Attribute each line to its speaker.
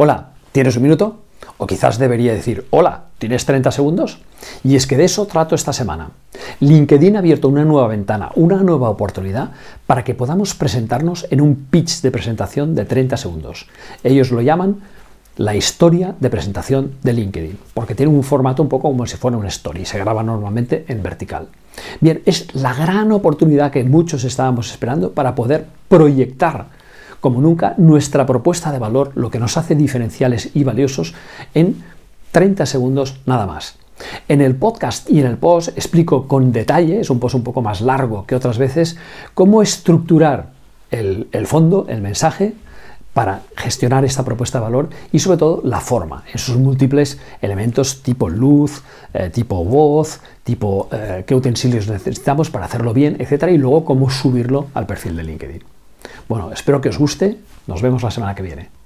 Speaker 1: Hola, ¿tienes un minuto? O quizás debería decir, hola, ¿tienes 30 segundos? Y es que de eso trato esta semana. LinkedIn ha abierto una nueva ventana, una nueva oportunidad para que podamos presentarnos en un pitch de presentación de 30 segundos. Ellos lo llaman la historia de presentación de LinkedIn, porque tiene un formato un poco como si fuera una story, se graba normalmente en vertical. Bien, es la gran oportunidad que muchos estábamos esperando para poder proyectar como nunca nuestra propuesta de valor, lo que nos hace diferenciales y valiosos en 30 segundos nada más. En el podcast y en el post explico con detalle, es un post un poco más largo que otras veces, cómo estructurar el, fondo, el mensaje, para gestionar esta propuesta de valor y sobre todo la forma, en sus múltiples elementos tipo luz, eh, tipo voz, tipo eh, qué utensilios necesitamos para hacerlo bien, etcétera, y luego cómo subirlo al perfil de LinkedIn. Bueno, espero que os guste. Nos vemos la semana que viene.